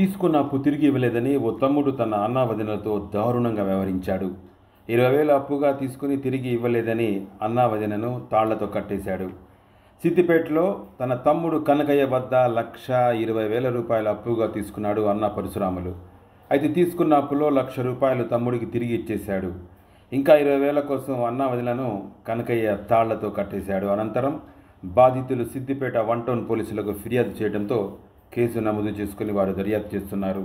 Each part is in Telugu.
తీసుకున్న అప్పు తిరిగి ఇవ్వలేదని ఓ తమ్ముడు తన అన్నా వదినలతో దారుణంగా వ్యవహరించాడు. ఇరవై వేల అప్పుగా తీసుకుని తిరిగి ఇవ్వలేదని అన్నా వదినను తాళ్ళతో కట్టేశాడు. సిద్దిపేటలో తన తమ్ముడు కనకయ్య వద్ద లక్ష ఇరవై వేల రూపాయల అప్పుగా తీసుకున్నాడు అన్న పరశురాములు. అయితే తీసుకున్న అప్పులో లక్ష రూపాయలు తమ్ముడికి తిరిగి ఇచ్చేశాడు. ఇంకా ఇరవై వేల కోసం అన్నా వదిలను కనకయ్య తాళ్ళతో కట్టేశాడు. అనంతరం బాధితులు సిద్దిపేట వన్ టౌన్ పోలీసులకు ఫిర్యాదు చేయడంతో కేసు నమోదు చేసుకుని వారు దర్యాప్తు చేస్తున్నారు.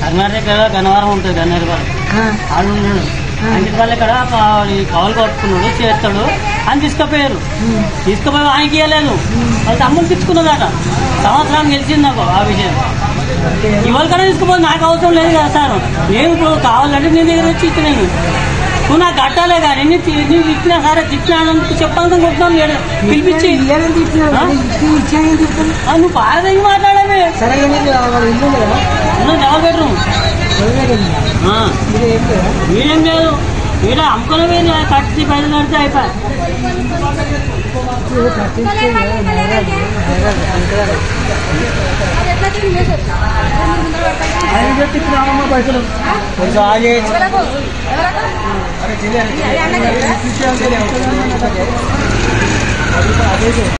కర్ణాటక గన్నవరం ఉంటుంది గన్నేరు వాళ్ళు ఆడు ఉన్నాడు. అంకిత వాళ్ళు ఇక్కడ కవలు కట్టుకున్నాడు చేస్తాడు అని తీసుకుపోయారు. తీసుకుపోయి ఆయనకి ఇవ్వలేదు వాళ్ళ తమ్ముడు తెచ్చుకున్నదట సంవత్సరానికి గెలిచింది నాకు ఆ విషయం. ఇవాళకనే తీసుకుపోయి నాకు అవసరం లేదు కదా సార్. నేను ఇప్పుడు కావాలంటే నీ దగ్గర వచ్చి ఇచ్చినాను నువ్వు నాకు కట్టాలే కానీ నీ తి- నీకు ఇచ్చినా సరే తిట్టినాను చెప్పాలనుకుంటున్నాను నేను పిలిపించి. నువ్వు మాట్లాడమే? ఉన్నది డబల్ బెడ్రూమ్. ఆ. మీరేం లేదు. మీరు అమ్ముకునే మీరు కట్టి పైసలు కడితే అయిపోయి. पैसे आगे अरे